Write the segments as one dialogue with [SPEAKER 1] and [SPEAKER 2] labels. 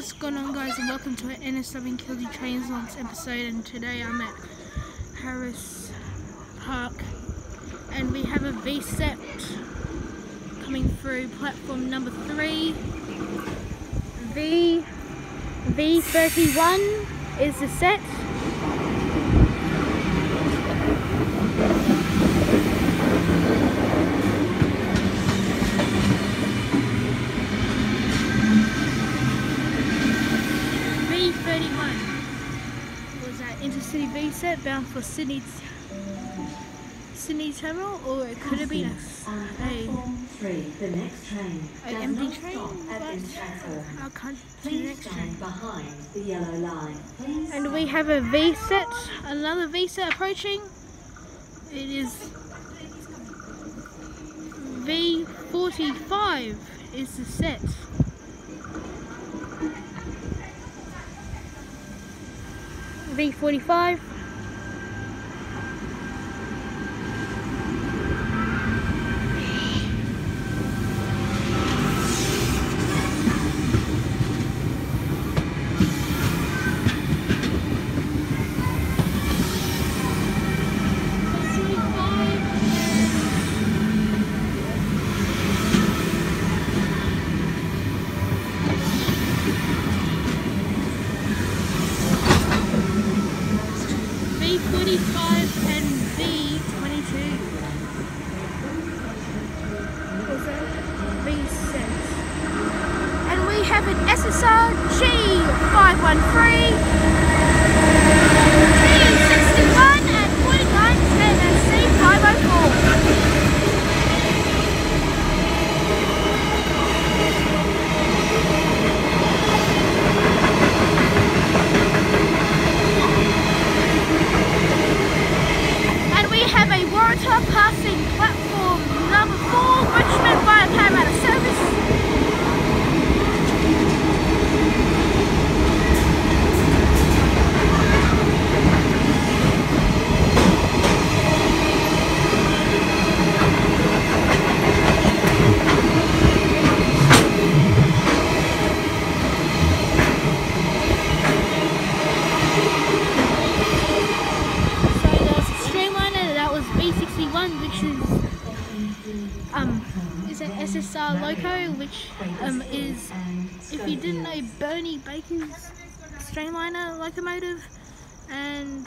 [SPEAKER 1] What's going on guys and welcome to an NSW Kildy Trains Launch episode and today I'm at Harris Park and we have a V-set coming through platform number 3 V V31 is the set intercity V set bound for Sydney Sydney Terminal or it could have been a, a
[SPEAKER 2] Three, the next train.
[SPEAKER 1] An empty train, but. Come to the next train.
[SPEAKER 2] behind the yellow line. Please
[SPEAKER 1] And we have a V set, another V set approaching. It is V45 is the set. V45. V45 and V22. Was that V? And we have an SSR G513, G61 and 4910 and C504. And we have a Waratah passing platform number four, Richmond via Parramatta service. So there was a Streamliner that was B61, which is um is an SSR loco, which um is if you didn't know Bernie Baker's Streamliner locomotive, and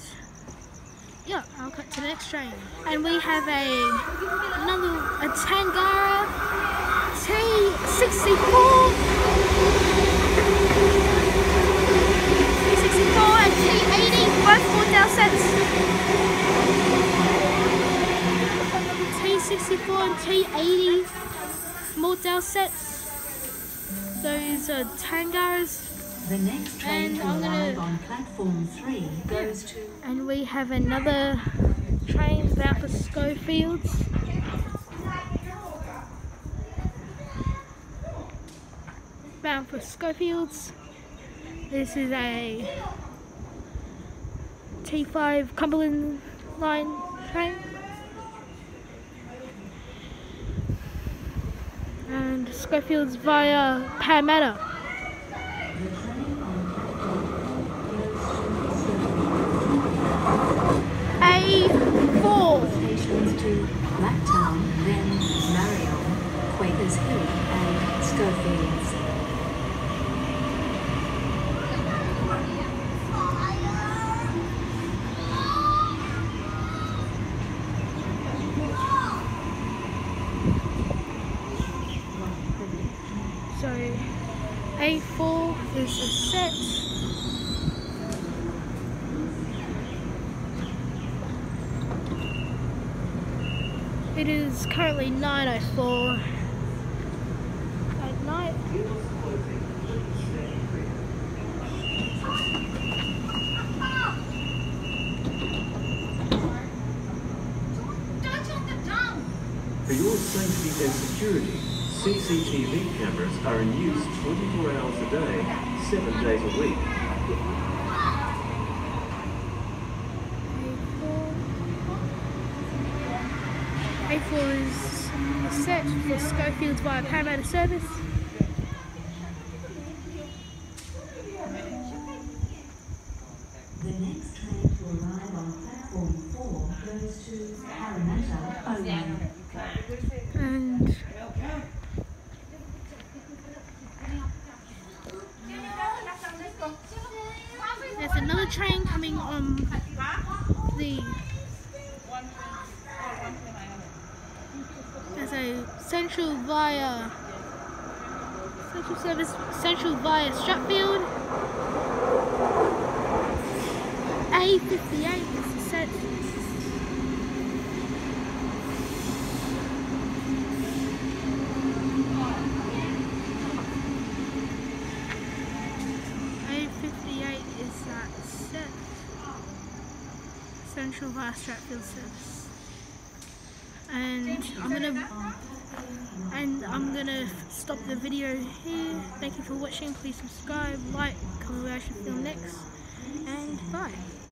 [SPEAKER 1] yeah, I'll cut to the next train. And we have a another a Tangara T64. T64 80 motel sets. Those are Tangaras.
[SPEAKER 2] The next train to on platform 3 goes to...
[SPEAKER 1] And we have another train bound for Schofields. Bound for Schofields. This is a T5 Cumberland Line train. And Schofields via Parramatta. A4 is a set. It is currently 9.04 at night.
[SPEAKER 3] For your safety and security, CCTV cameras are in use 24 hours a day, 7 days a week.
[SPEAKER 1] A4 is set for Schofield's via Parramatta service. The next train to arrive on platform 4 goes to Parramatta, central via central service central via Strathfield. A58 is the set. A58 is that. Central via Strathfield service. And I'm gonna and I'm gonna stop the video here. Thank you for watching. Please subscribe, like, comment where I should film next, and bye.